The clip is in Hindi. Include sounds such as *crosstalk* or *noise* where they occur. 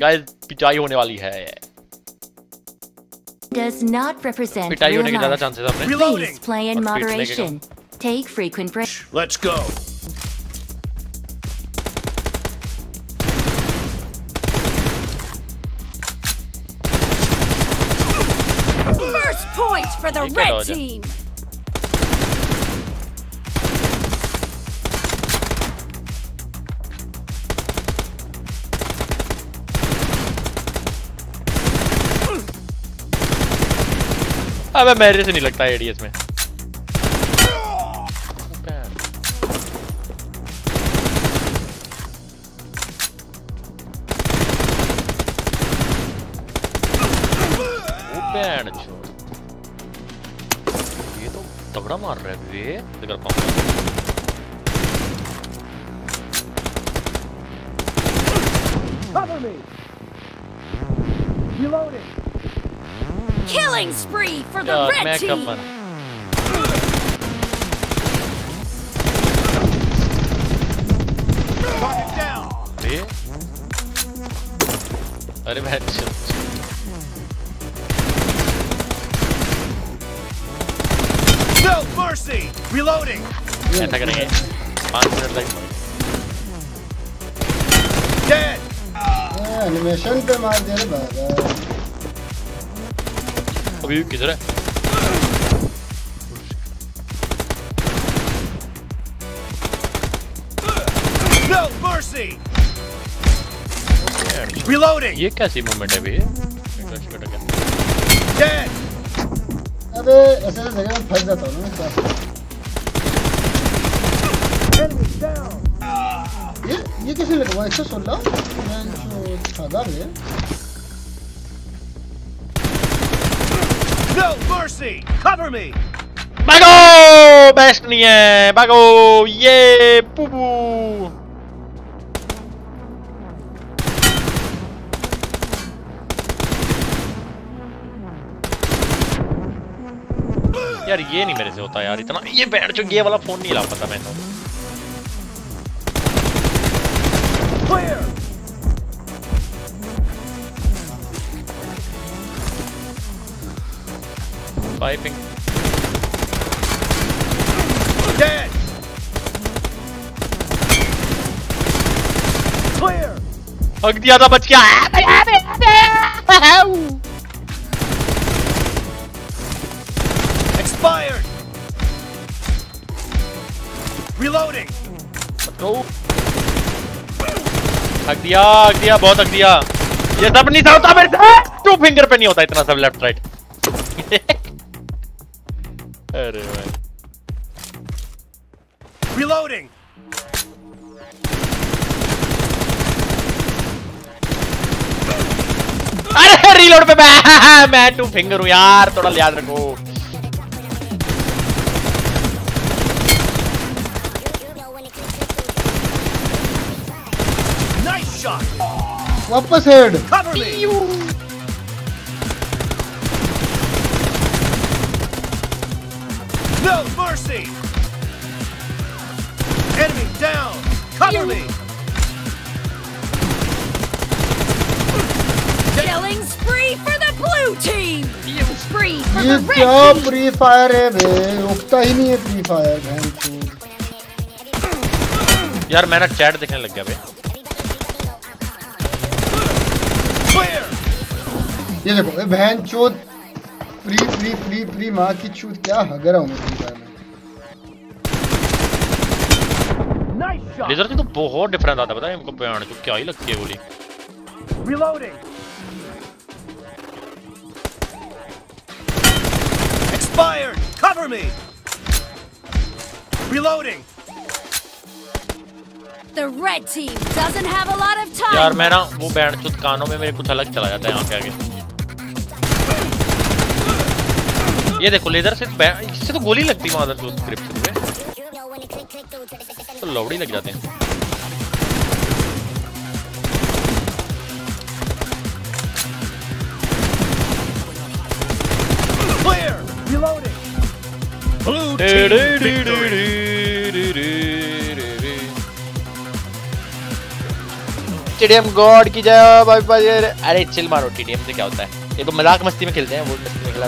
गाइस पिटाई होने वाली है Does not represent पिटाई real होने के ज्यादा life. चांसेस अपने Please play in और speed लेके moderation. Take frequent breaks. Let's go. First point for the ठीक है, red रोजा। team. अबे मेरे से नहीं लगता एडीएस में ये तो तगड़ा मार रहा है वे इधर पाऊँगा Cover me. Reloading. Killing spree for the यार red मैं कब team. मर Target down. वे अरे मैं No mercy. Reloading. ऐसा करेंगे पाँच मिनट तक Dead. एनिमेशन पे मार दे रे बाबा अभी किधर है No mercy. Reloading. ये कैसी मूवमेंट है भैया? Dead. अबे ऐसे ऐसे जगह में फंस जाता हूँ ना क्या ये ये कैसे लगवा एक सौ सोलह मैं जो सादा है No mercy. Cover me. भागो बेस्ट नहीं है भागो ये पुबू यार ये नहीं मेरे से होता यार इतना ये बैठ जो ये वाला फ़ोन नहीं ला पाता मैं पाइपिंग Dead. Clear. हक दिया था बच गया Expired. Reloading. हक दिया हक दिया बहुत हक दिया ये सब नहीं था होता मेरे से टू फिंगर पे नहीं होता इतना सब लेफ़्ट राइट अरे भाई Reloading. अरे रीलोड पे मैं *laughs* मैं टू फिंगर हूँ यार थोड़ा याद रखो। Nice shot. वापस head No mercy. Enemy down. Cover me. Killing spree for the blue team. Spree for ये the क्या red team. फ्री फायर है बे रुकता ही नहीं है फ्री फायर बहन चोद यार मैं ना चैट देखने लग गया बे Clear. ये देखो ये बहन चोद फ्री फ्री फ्री फ्री माँ की चूत क्या हग रहा हूँ मैं फ्री फायर में. लेजर से तो बहुत डिफरेंस आता है पता है इनको बयान जो क्या ही लगती है गोली Reloading. Expired. Cover me. Reloading. The red team doesn't have a lot of यार time. मैं ना वो बैंड चुत कानों में मेरे कुछ अलग चला जाता है यहाँ पे आगे ये देखो लेजर से इससे तो गोली लगती मादर चुत ग्रिप से तो लौड़ी लग जाते हैं। टीडीएम गॉड की जय भाई भाई। अरे चिल मारो टीडीएम से क्या होता है? ये तो मज़ाक मस्ती में खेलते हैं, वो मस्ती में खेला